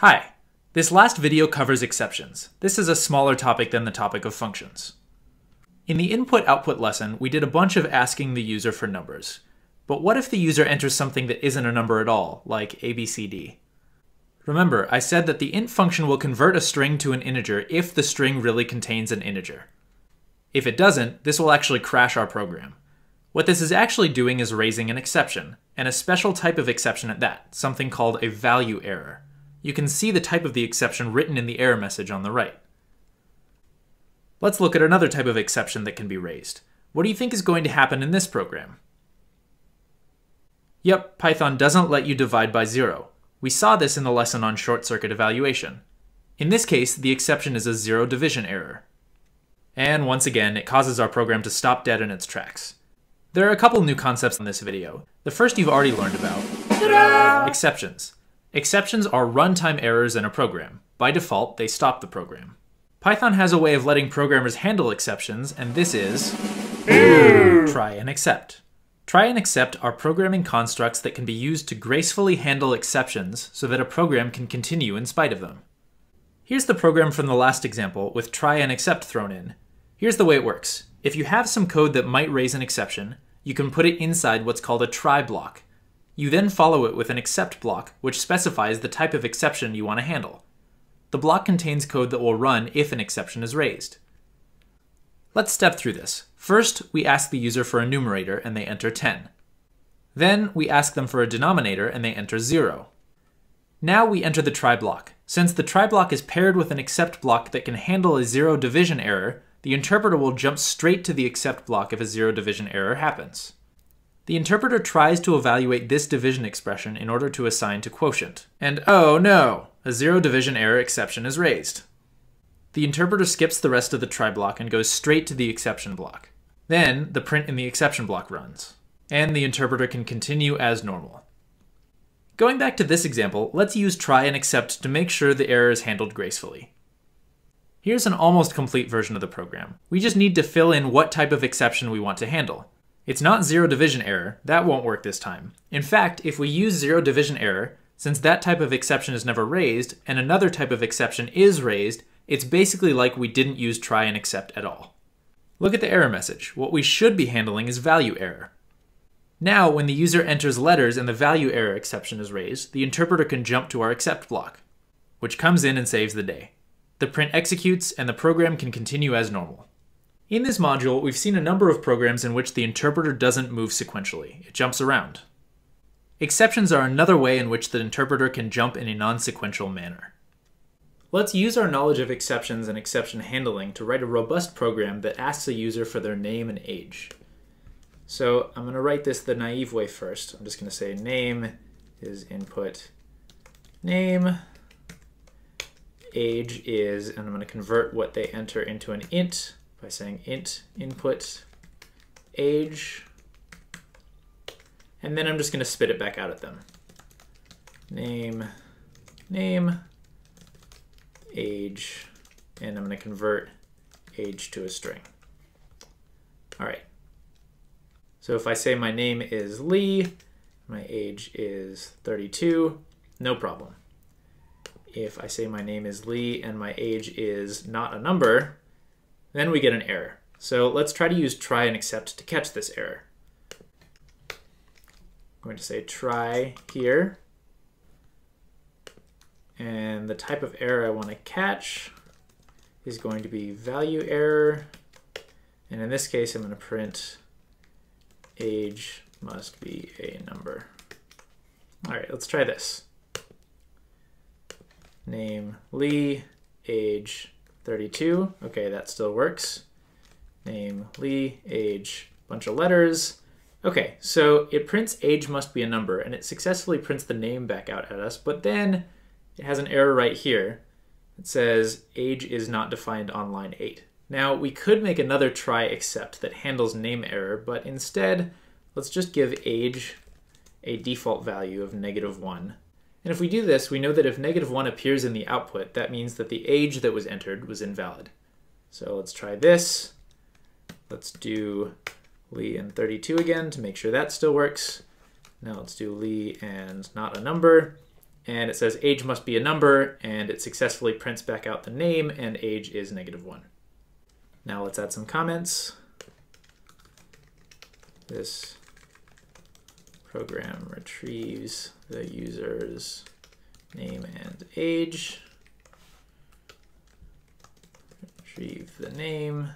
Hi. This last video covers exceptions. This is a smaller topic than the topic of functions. In the input-output lesson, we did a bunch of asking the user for numbers. But what if the user enters something that isn't a number at all, like ABCD? Remember, I said that the int function will convert a string to an integer if the string really contains an integer. If it doesn't, this will actually crash our program. What this is actually doing is raising an exception, and a special type of exception at that, something called a value error. You can see the type of the exception written in the error message on the right. Let's look at another type of exception that can be raised. What do you think is going to happen in this program? Yep, Python doesn't let you divide by zero. We saw this in the lesson on short circuit evaluation. In this case, the exception is a zero division error. And once again, it causes our program to stop dead in its tracks. There are a couple new concepts in this video. The first you've already learned about. Exceptions. Exceptions are runtime errors in a program. By default, they stop the program. Python has a way of letting programmers handle exceptions, and this is try and except. Try and except are programming constructs that can be used to gracefully handle exceptions so that a program can continue in spite of them. Here's the program from the last example with try and except thrown in. Here's the way it works. If you have some code that might raise an exception, you can put it inside what's called a try block. You then follow it with an except block, which specifies the type of exception you want to handle. The block contains code that will run if an exception is raised. Let's step through this. First, we ask the user for a numerator and they enter 10. Then we ask them for a denominator and they enter 0. Now we enter the try block. Since the try block is paired with an except block that can handle a zero division error, the interpreter will jump straight to the except block if a zero division error happens. The interpreter tries to evaluate this division expression in order to assign to quotient. And oh no, a zero division error exception is raised. The interpreter skips the rest of the try block and goes straight to the exception block. Then the print in the exception block runs, and the interpreter can continue as normal. Going back to this example, let's use try and except to make sure the error is handled gracefully. Here's an almost complete version of the program. We just need to fill in what type of exception we want to handle. It's not zero division error, that won't work this time. In fact, if we use zero division error, since that type of exception is never raised, and another type of exception is raised, it's basically like we didn't use try and except at all. Look at the error message. What we should be handling is value error. Now, when the user enters letters and the value error exception is raised, the interpreter can jump to our except block, which comes in and saves the day. The print executes and the program can continue as normal. In this module, we've seen a number of programs in which the interpreter doesn't move sequentially, it jumps around. Exceptions are another way in which the interpreter can jump in a non-sequential manner. Let's use our knowledge of exceptions and exception handling to write a robust program that asks a user for their name and age. So I'm going to write this the naive way first. I'm just going to say name is input name, age is, and I'm going to convert what they enter into an int, by saying int input age, and then I'm just going to spit it back out at them. Name, name, age, and I'm going to convert age to a string. All right. So if I say my name is Lee, my age is 32, no problem. If I say my name is Lee and my age is not a number, then we get an error. So let's try to use try and except to catch this error. I'm going to say try here. And the type of error I want to catch is going to be value error. And in this case, I'm going to print age must be a number. All right, let's try this. Name Lee, age 32. Okay, that still works. Name, Lee, age, bunch of letters. Okay, so it prints age must be a number, and it successfully prints the name back out at us, but then it has an error right here. It says age is not defined on line 8. Now, we could make another try except that handles name error, but instead, let's just give age a default value of negative 1 and if we do this, we know that if negative 1 appears in the output, that means that the age that was entered was invalid. So let's try this. Let's do Lee and 32 again to make sure that still works. Now let's do Lee and not a number. and it says age must be a number, and it successfully prints back out the name, and age is negative 1. Now let's add some comments. This program retrieves the user's name and age. Retrieve the name.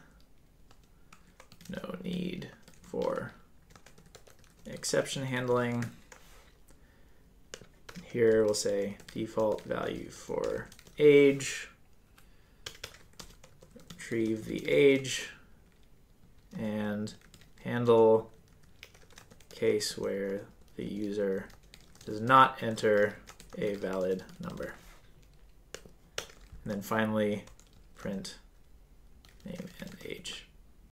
No need for exception handling. Here we'll say default value for age. Retrieve the age and handle case where the user does not enter a valid number. And then finally print